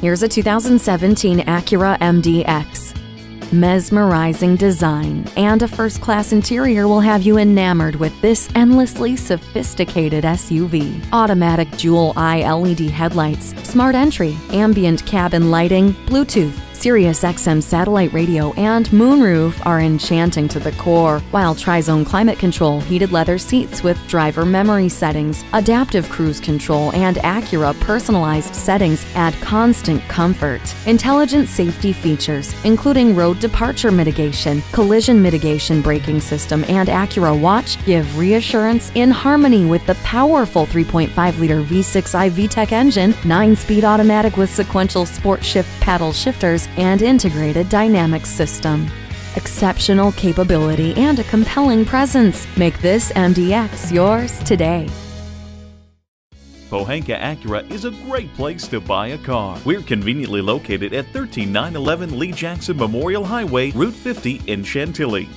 Here's a 2017 Acura MDX. Mesmerizing design and a first class interior will have you enamored with this endlessly sophisticated SUV. Automatic Jewel Eye LED headlights, smart entry, ambient cabin lighting, Bluetooth, Sirius XM satellite radio, and moonroof are enchanting to the core, while tri-zone climate control, heated leather seats with driver memory settings, adaptive cruise control, and Acura personalized settings add constant comfort. Intelligent safety features, including road departure mitigation, collision mitigation braking system, and Acura Watch, give reassurance in harmony with the powerful 3.5-liter V6 i-VTEC engine, 9-speed automatic with sequential sport shift paddle shifters, and integrated dynamics system. Exceptional capability and a compelling presence make this MDX yours today. Pohanka Acura is a great place to buy a car. We're conveniently located at 13911 Lee Jackson Memorial Highway, Route 50 in Chantilly.